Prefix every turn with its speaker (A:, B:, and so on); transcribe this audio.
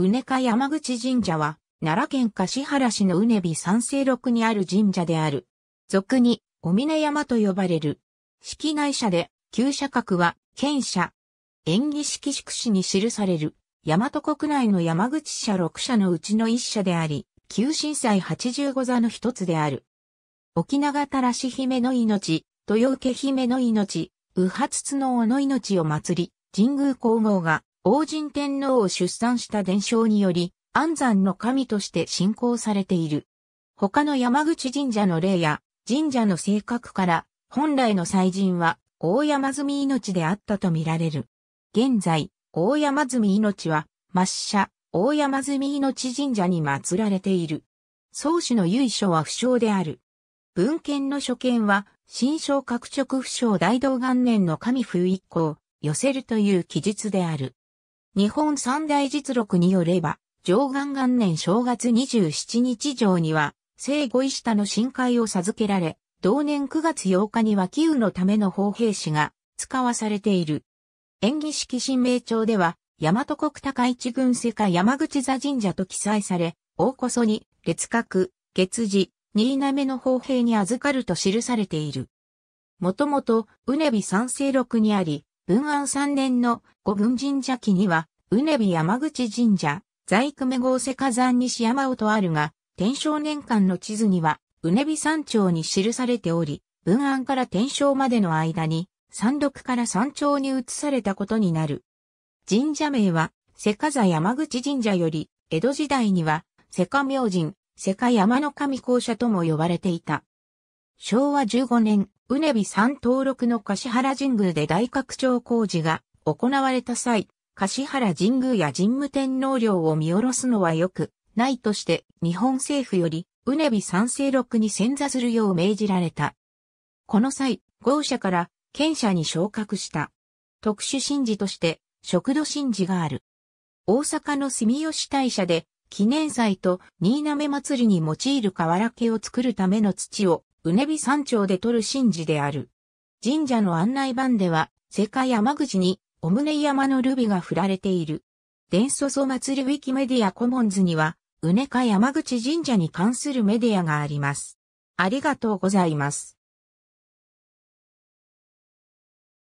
A: うねか山口神社は、奈良県橿原市のうねび三世六にある神社である。俗に、お峰山と呼ばれる。式内社で、旧社格は、県社。演技式宿史に記される、大和国内の山口社六社のうちの一社であり、旧震災八十五座の一つである。沖縄たらし姫の命、豊受姫の命、右発津の尾の命を祭り、神宮皇后が王神天皇を出産した伝承により、安産の神として信仰されている。他の山口神社の霊や神社の性格から、本来の祭神は大山積命であったとみられる。現在、大山積命は、抹社、大山積命神社に祀られている。宗主の由緒は不詳である。文献の所見は、新章拡直不詳大道元年の神風以降、寄せるという記述である。日本三大実録によれば、上元元年正月27日上には、聖五石下の深海を授けられ、同年9月8日には紀雨のための法兵士が使わされている。演技式神明帳では、大和国高一軍世界山口座神社と記載され、大こそに、列角、月次、新滑の法兵に預かると記されている。もともと、うねび三世録にあり、文安三年の五軍神社記には、うねび山口神社、在久目合瀬火山西山尾とあるが、天正年間の地図には、うねび山頂に記されており、文安から天正までの間に、山麓から山頂に移されたことになる。神社名は、瀬下座山口神社より、江戸時代には、瀬下明神、瀬下山の神校舎とも呼ばれていた。昭和15年、うねび山登録の橿原神宮で大拡張工事が行われた際、橿原神宮や神武天皇陵を見下ろすのは良くないとして日本政府よりうねび三世録に潜座するよう命じられた。この際、豪社から県社に昇格した。特殊神事として食土神事がある。大阪の住吉大社で記念祭と新滑祭りに用いる瓦家を作るための土をうねび山頂で取る神事である。神社の案内板では、世界山口に、お胸山のルビが振られている。伝祖祖祭りウィキメディアコモンズには、うねか山口神社に関するメディアがあります。ありがとうございます。